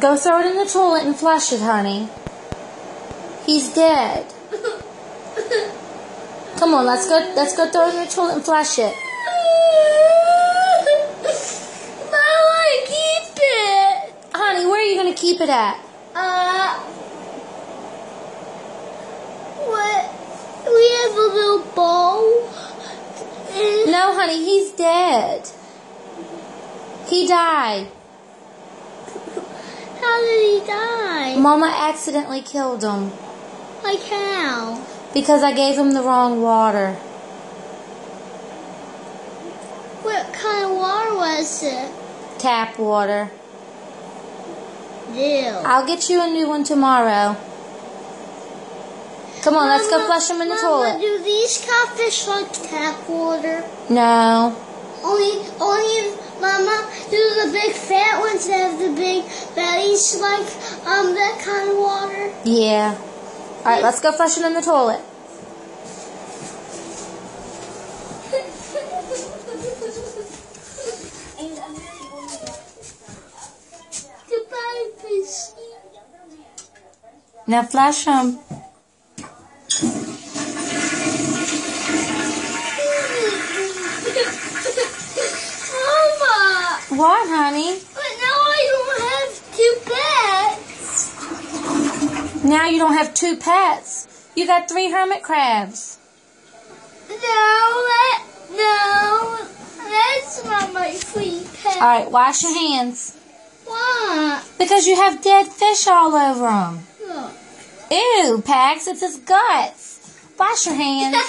Go throw it in the toilet and flush it, honey. He's dead. Come on, let's go. Let's go throw it in the toilet and flush it. I keep it. Honey, where are you gonna keep it at? Uh, what? We have a little bowl. No, honey, he's dead. He died. How did he die? Mama accidentally killed him Like how? because I gave him the wrong water. What kind of water was it? Tap water. Ew. I'll get you a new one tomorrow. Come on, let's go flush him in the Mama, toilet. do these catfish like tap water? No. Only, only, Mama, do the big fat ones that have the big bellies like um that kind of water? Yeah. All right, let's go flush him in the toilet. Goodbye, fishy. Now flush him. Mama, What, honey? but now I don't have two pets. Now you don't have two pets. You got three hermit crabs. No, that, no, that's not my free pet. All right, wash your hands. What? Because you have dead fish all over them. Look. Ew, Pax, it's his guts. Wash your hands.